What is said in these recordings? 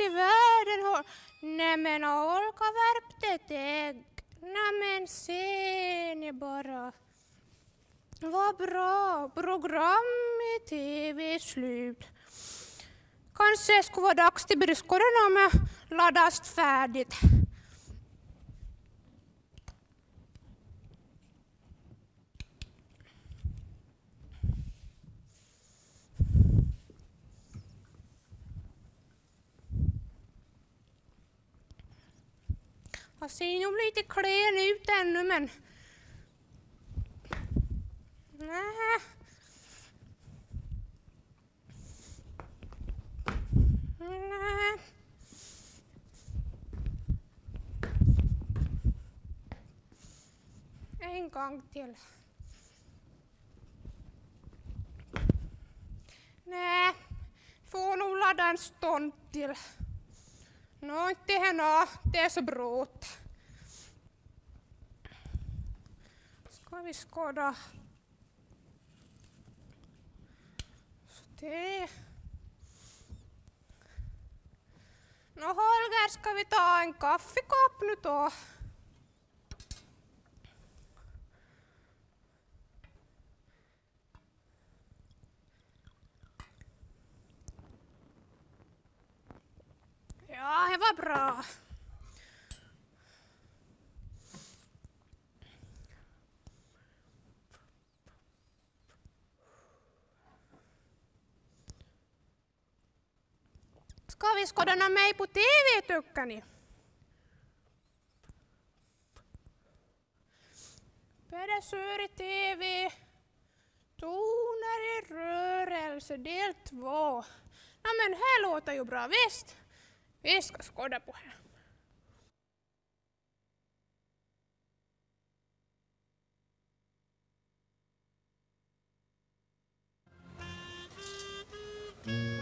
i världen har... Nämen Olga värpte ett ägg. Nämen ser ni bara. Vad bra. Program i TV är slut. Kanske skulle vara dags till bryskorna om jag laddas färdigt. Jag ser nog lite klen ut ännu men... Nä. Nä. En gång till. Nej, får nog ladda en stånd till. Nå, inte henne, det är så brått. Ska vi. Så det. Nå Holger, ska vi ta en kaffekopp nu då? Ja, det var bra. Ska vi skåda mig på TV tycker ni? Pedersör i TV. Toner i rörelse del två. Ja, men här låter ju bra, visst? Viskas kodapuhe. Mm.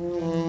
Mm-hmm.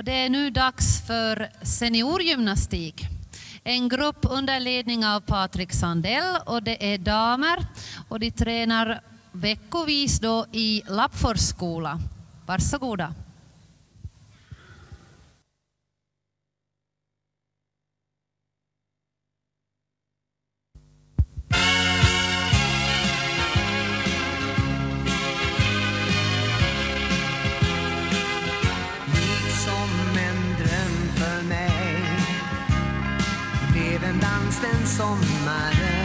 Och det är nu dags för seniorgymnastik. En grupp under ledning av Patrik Sandell och det är damer och de tränar veckovis då i Lappfors skola. Varsågoda. en dans den sommaren.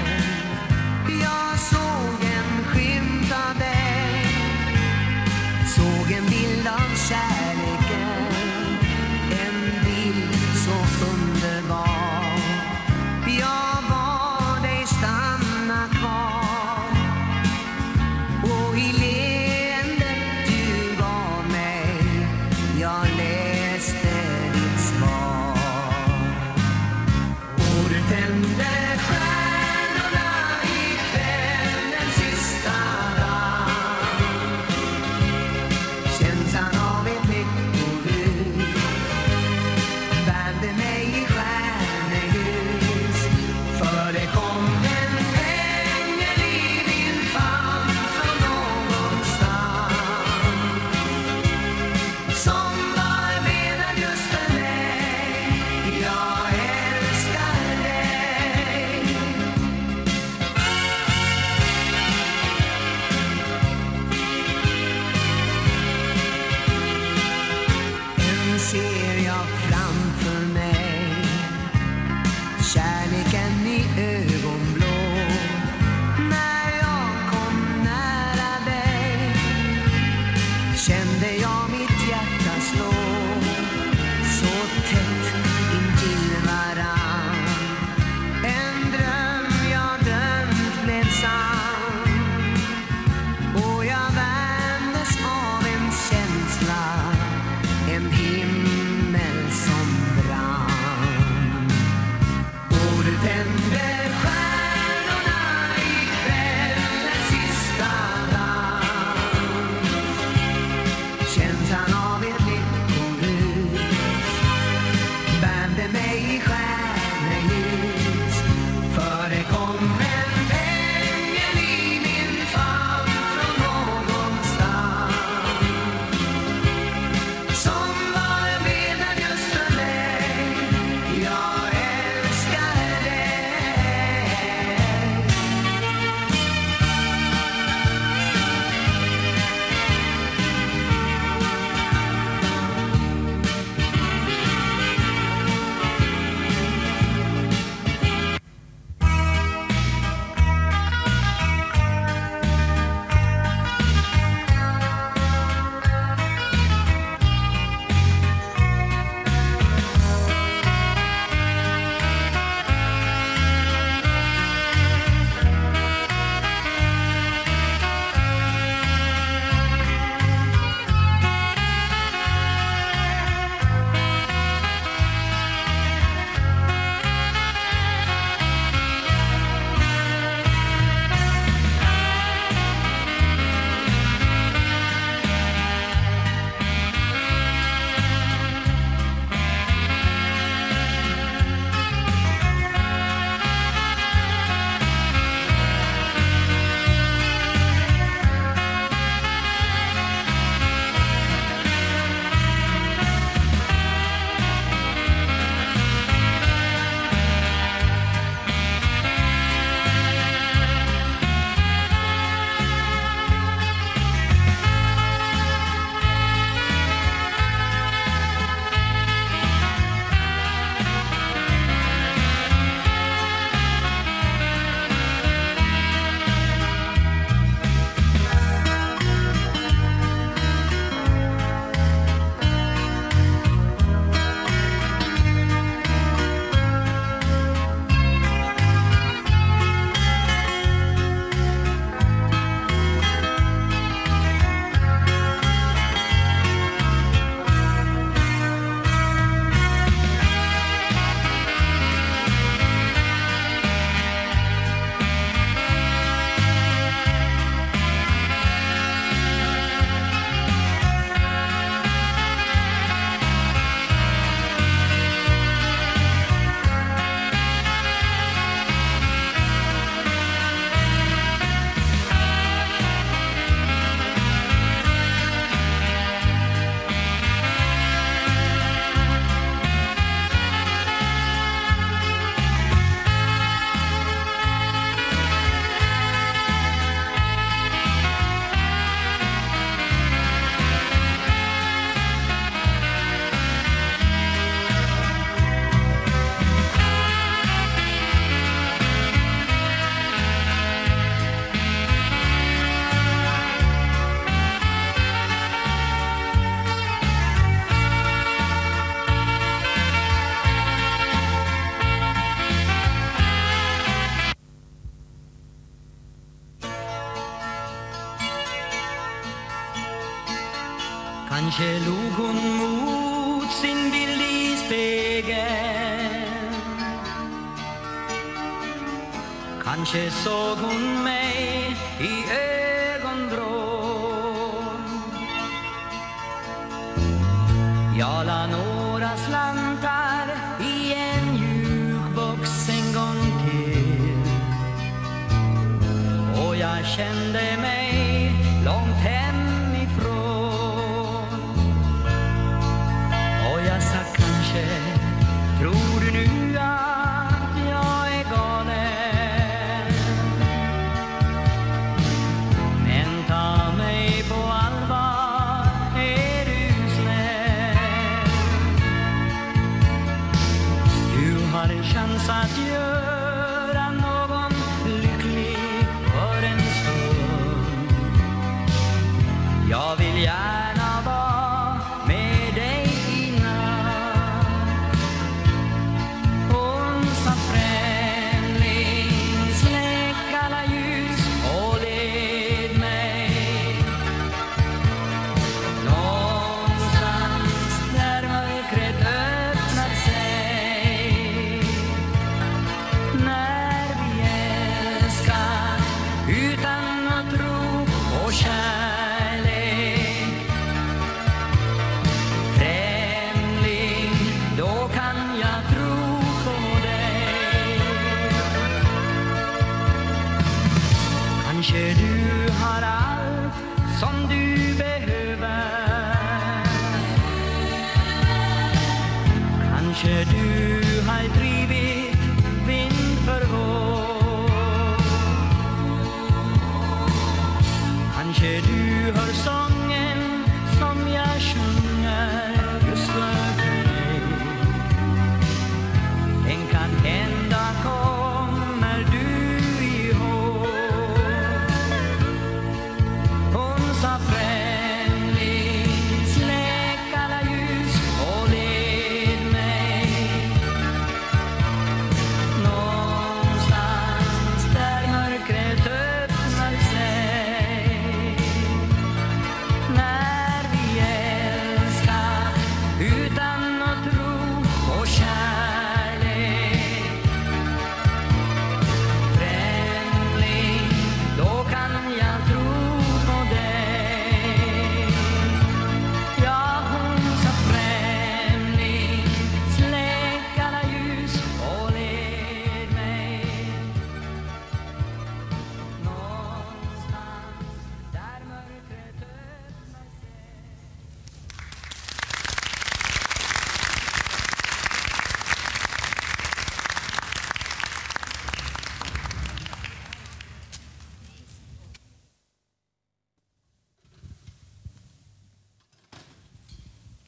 Kanske såg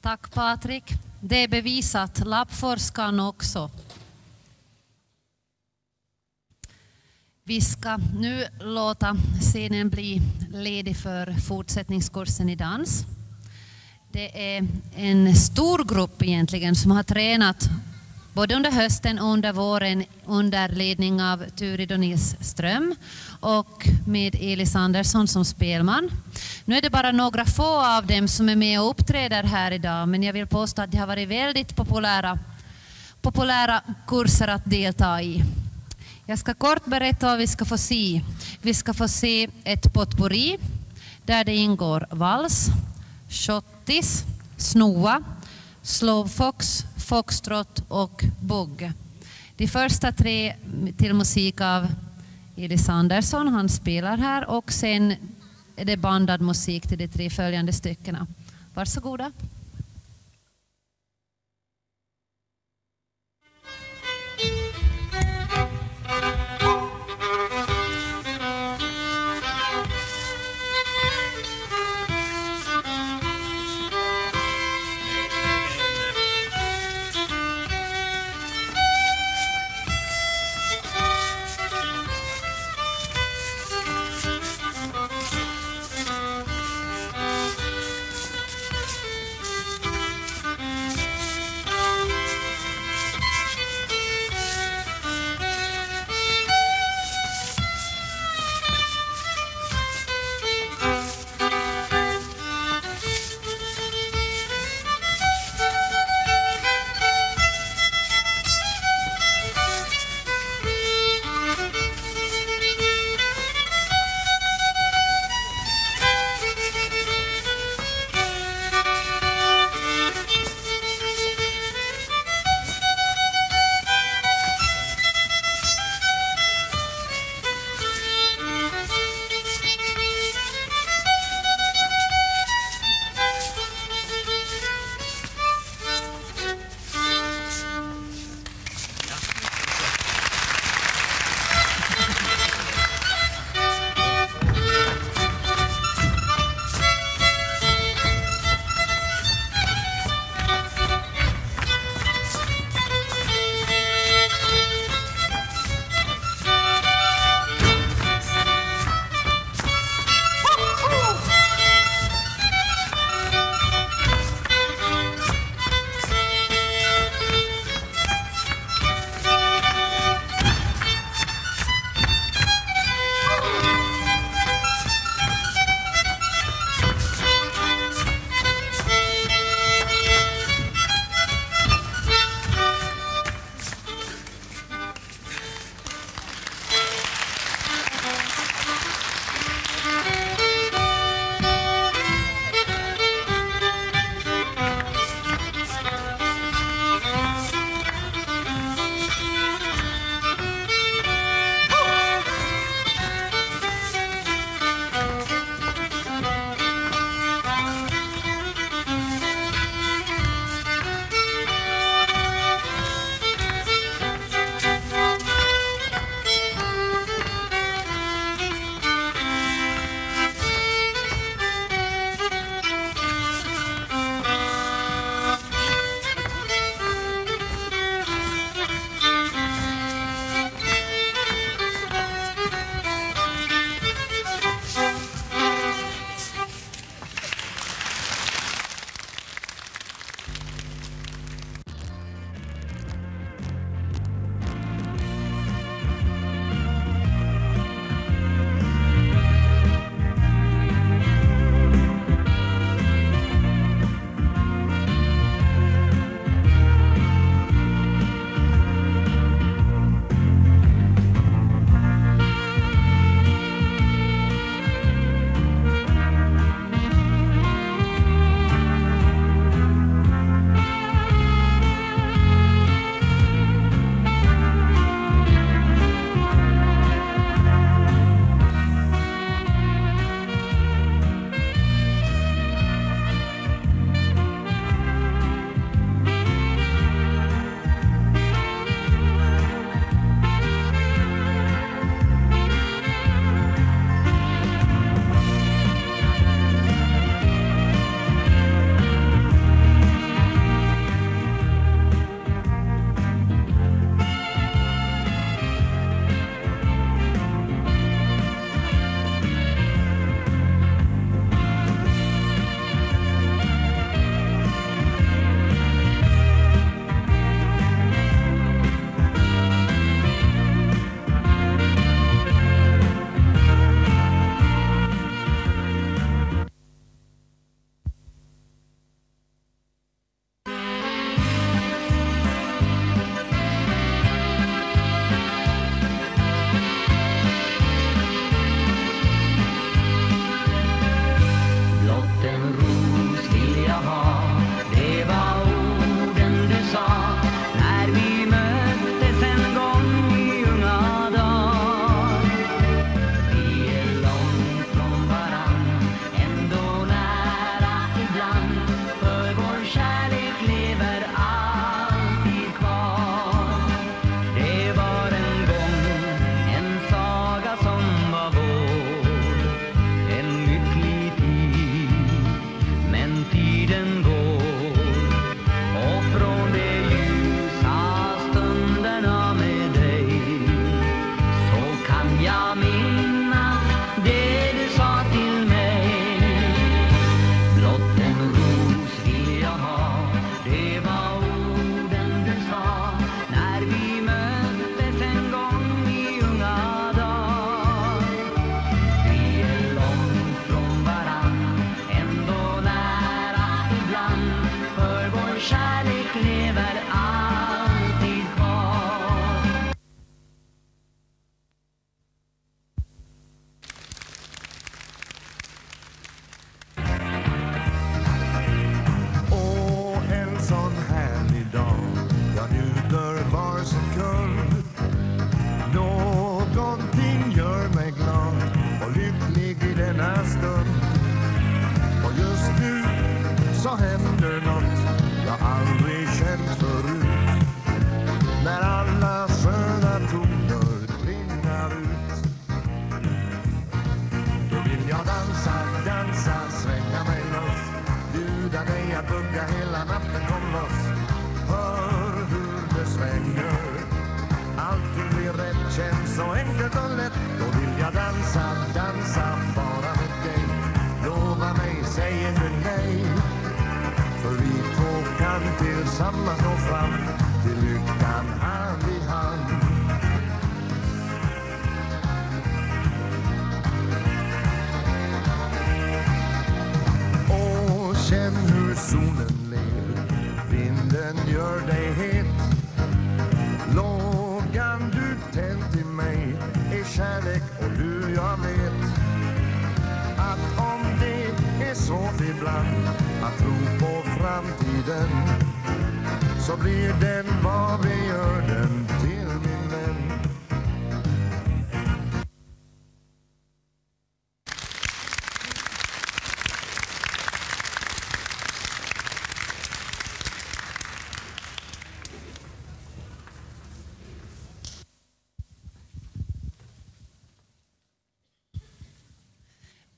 Tack Patrik. Det är bevisat. Lappforskan också. Vi ska nu låta scenen bli ledig för fortsättningskursen i dans. Det är en stor grupp egentligen som har tränat både under hösten och under våren under ledning av Turid och Nils Ström och med Elis Andersson som spelman. Nu är det bara några få av dem som är med och uppträder här idag men jag vill påstå att det har varit väldigt populära, populära kurser att delta i. Jag ska kort berätta vad vi ska få se. Vi ska få se ett potpourri där det ingår vals, schottis, snoa, slowfox, foxtrot och bugg. De första tre till musik av Elis Andersson, han spelar här och sen är det bandad musik till de tre följande styckena. Varsågoda.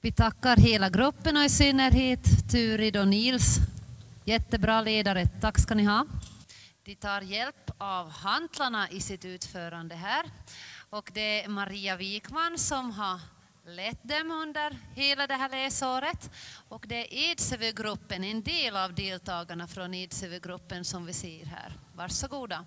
Vi tackar hela gruppen och i synnerhet Turid och Nils. Jättebra ledare, tack ska ni ha. De tar hjälp av hantlarna i sitt utförande här. Och det är Maria Wikman som har lett dem under hela det här läsåret. Och det är Edsövögruppen, en del av deltagarna från Edsövögruppen som vi ser här. Varsågoda.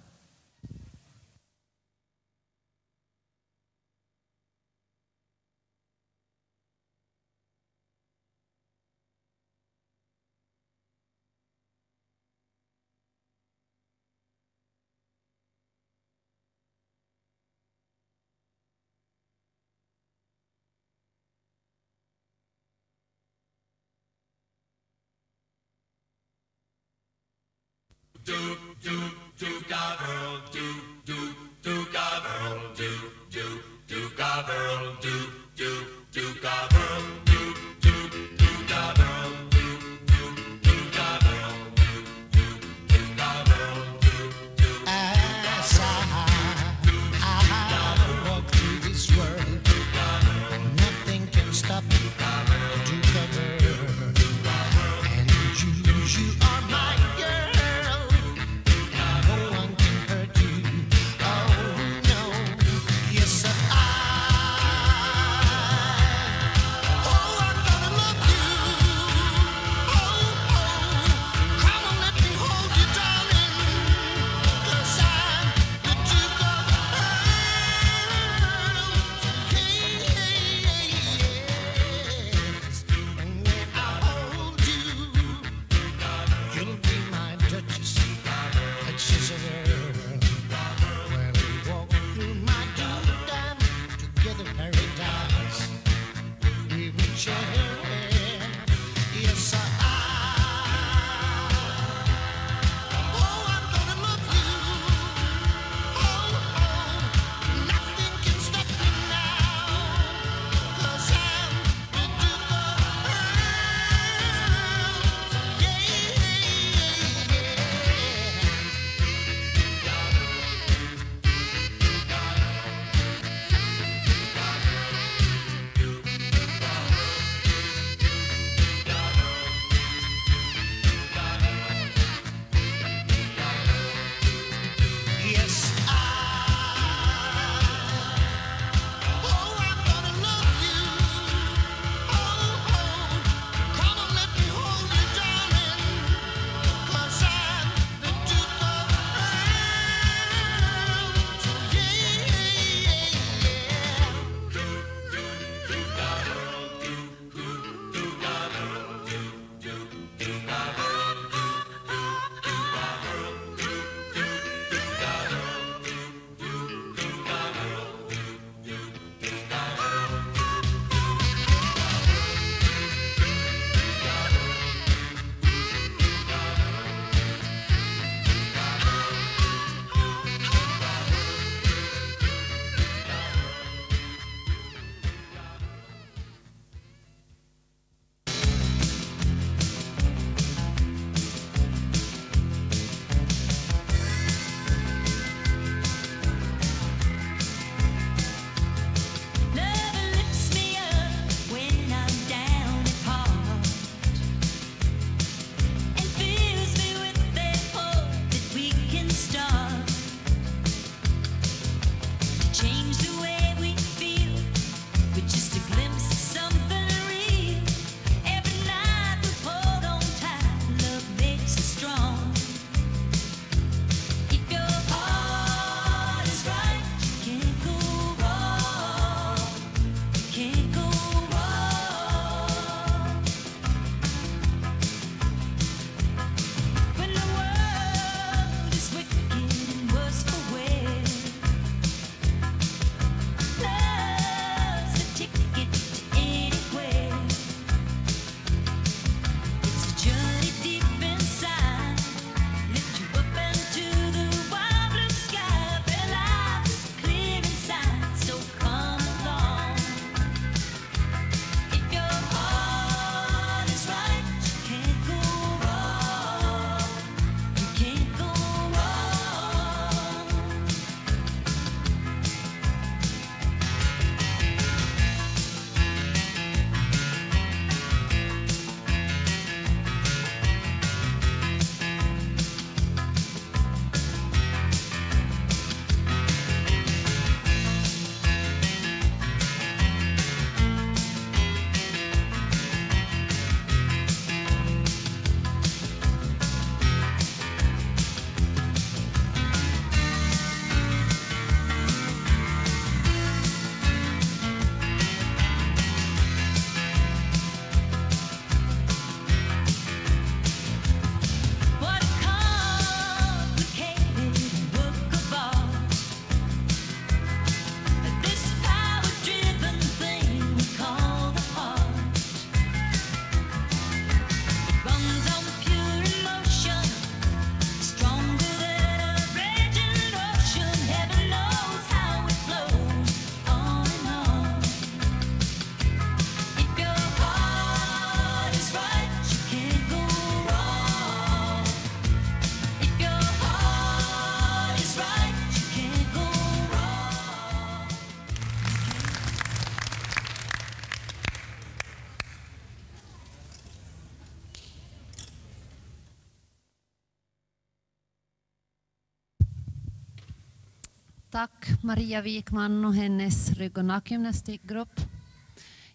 Tack Maria Wikman och hennes rygg och nackgymnastikgrupp.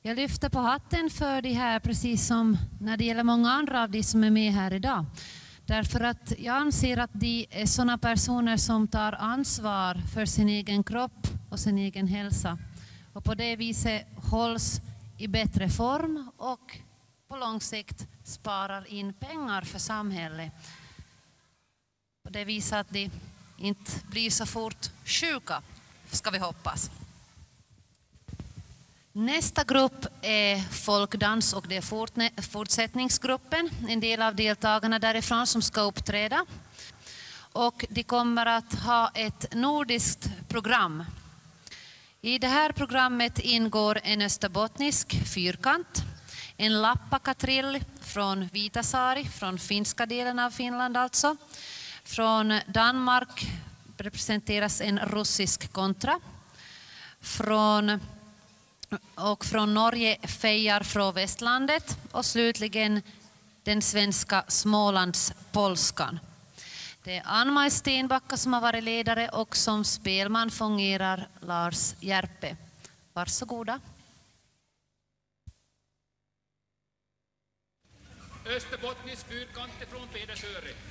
Jag lyfter på hatten för de här, precis som när det gäller många andra av de som är med här idag. Därför att jag anser att de är sådana personer som tar ansvar för sin egen kropp och sin egen hälsa. Och på det viset hålls i bättre form och på lång sikt sparar in pengar för samhället. Och det visar att de inte blir så fort sjuka, ska vi hoppas. Nästa grupp är folkdans och det är fortsättningsgruppen, en del av deltagarna därifrån som ska uppträda. Och de kommer att ha ett nordiskt program. I det här programmet ingår en österbottnisk fyrkant, en lappakatrill från Vitasaari, från finska delen av Finland alltså. Från Danmark representeras en russisk kontra. Från och från Norge Fejar från västlandet och slutligen den svenska Smålandspolskan. Det är Ann-Maj Stenbacka som har varit ledare och som spelman fungerar Lars Järpe. Varsågoda. Österbottnisk fyrkante från Pedersöre.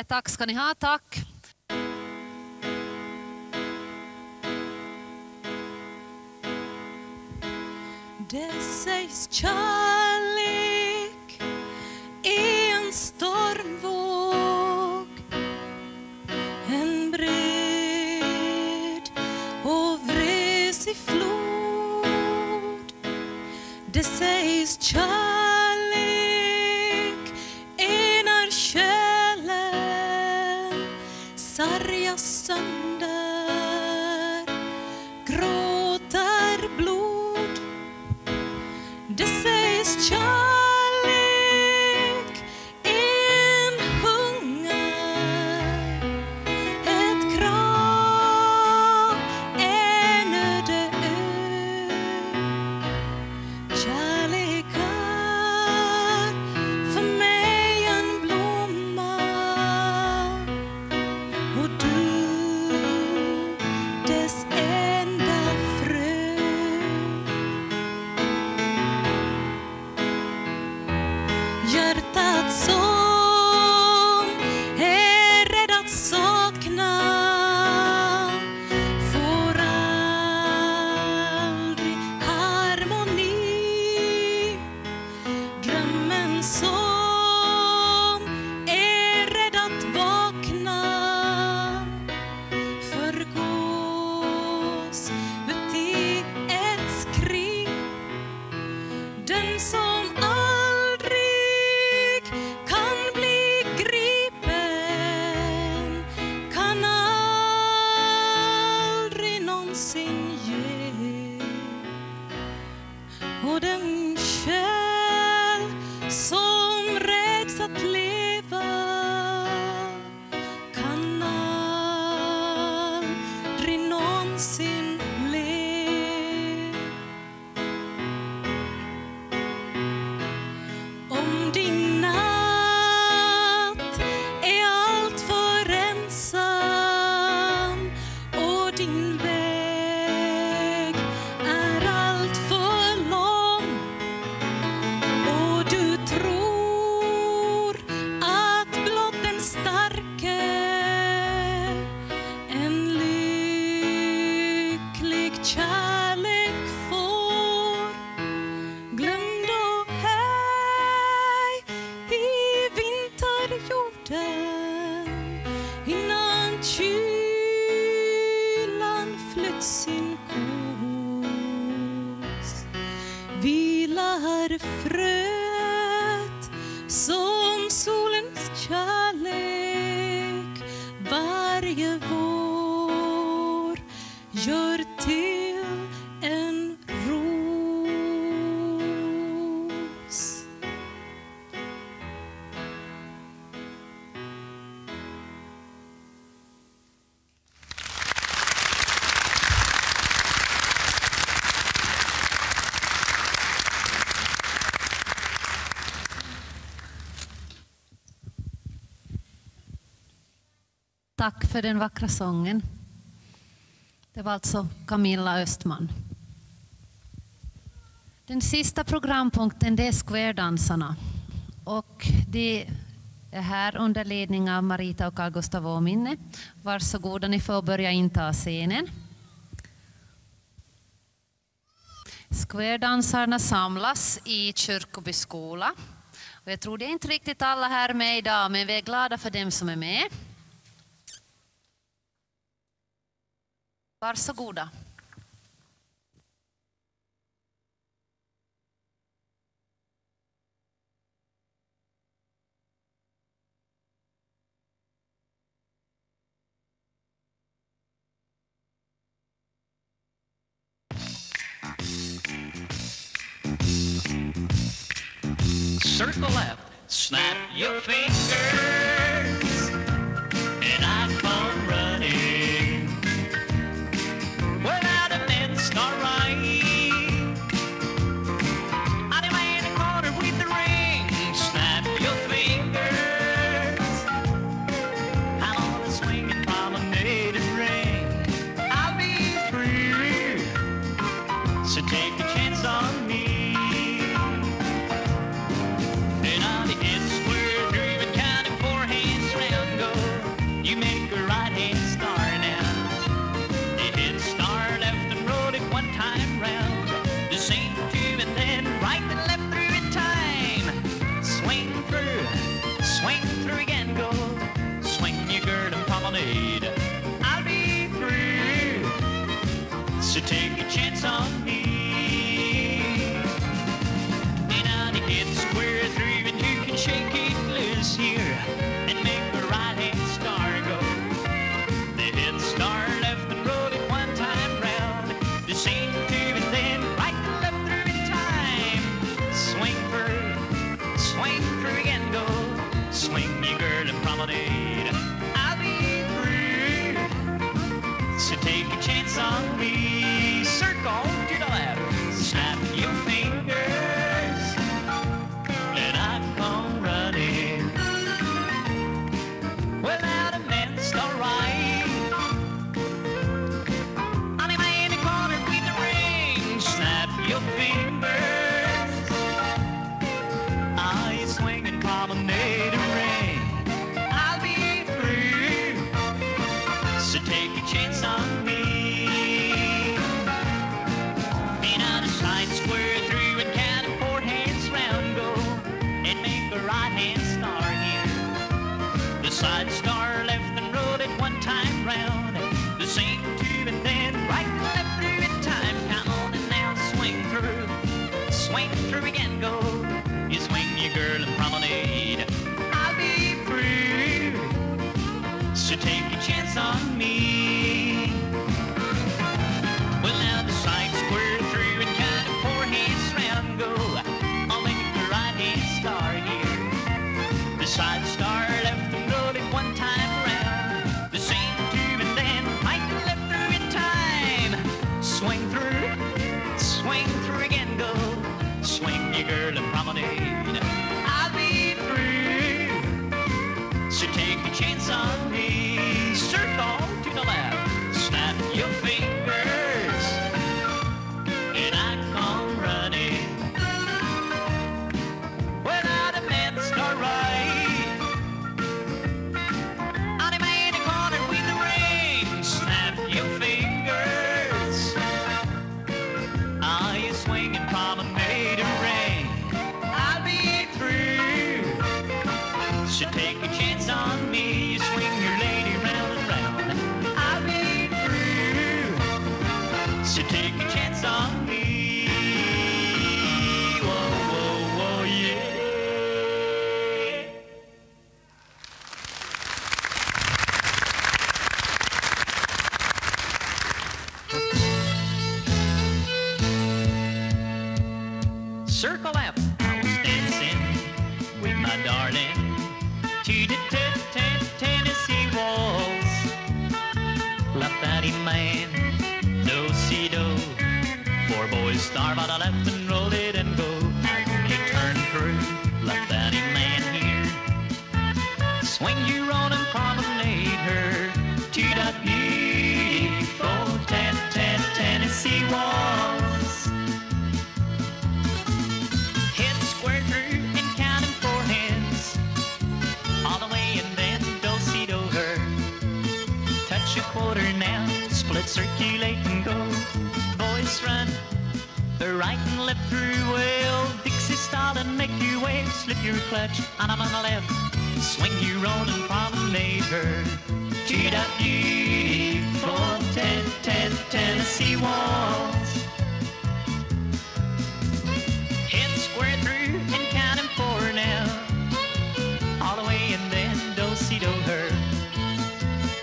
säger tack ska ni ha, tack. för den vackra sången. Det var alltså Camilla Östman. Den sista programpunkten det är Square-dansarna. Och de är här under ledning av Marita och Carl Gustav Åminne. Varsågoda, ni får börja inta scenen. Square-dansarna samlas i Kyrkoby skola. Och jag tror det är inte riktigt alla här med idag, men vi är glada för dem som är med. Varsågoda. Circle left, snap your fingers.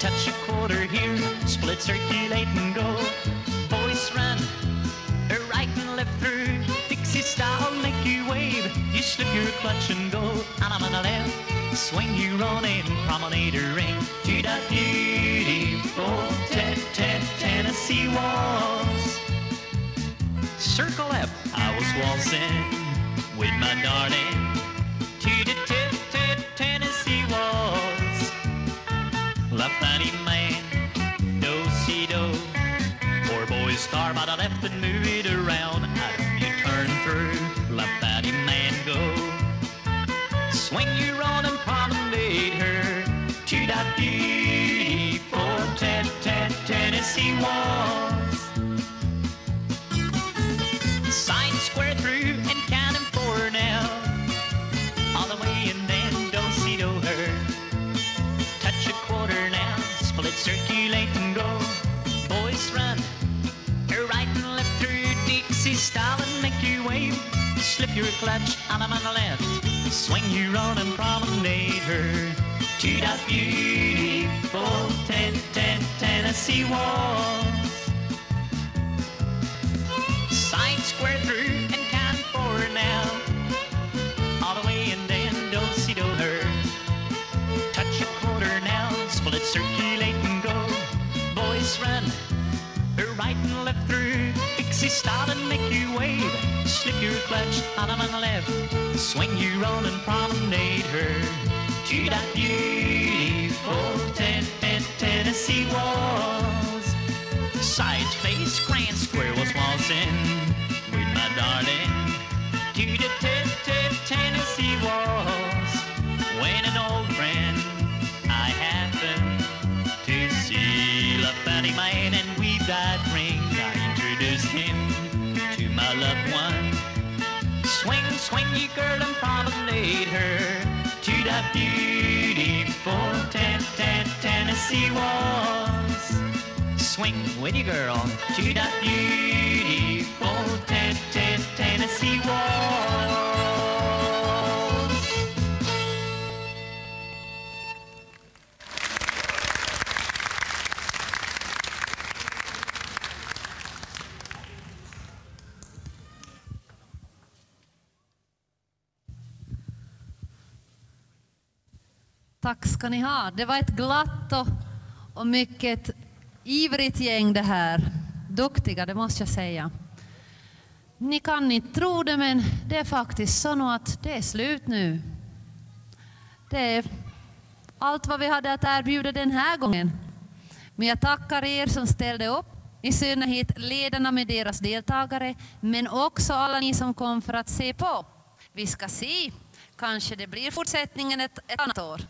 touch a quarter here, split circulate and go. Voice run, a right and left through. Dixie style make you wave. You slip your clutch and go. And I'm on the left, swing you on in, promenade a ring. To that beautiful ten, ten, Tennessee waltz. Circle up, I was waltzing with my darling. To the movie to your clutch on the left. Swing you round and promenade her to that beautiful ten, ten, Tennessee waltz. Side square through and count forward now. All the way and then do-si-do her. Touch a quarter now, split, circulate and go. Boys run, her right and left through. Pixie style and make. Slip your clutch on them on the left. Swing you round and promenade her to that beautiful ten, ten, Tennessee waltz. Swing, swing, you girl, and promenade her to that beautiful ten, ten, Tennessee waltz. Swing with you, girl, to that beautiful ten, ten, Tennessee waltz. Tack ska ni ha. Det var ett glatt och, och mycket ivrigt gäng det här. Duktiga, det måste jag säga. Ni kan inte tro det, men det är faktiskt så att det är slut nu. Det är allt vad vi hade att erbjuda den här gången. Men jag tackar er som ställde upp, i synnerhet ledarna med deras deltagare, men också alla ni som kom för att se på. Vi ska se, kanske det blir fortsättningen ett, ett annat år.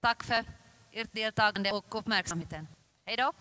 Tack för ert deltagande och uppmärksamheten. Hej då!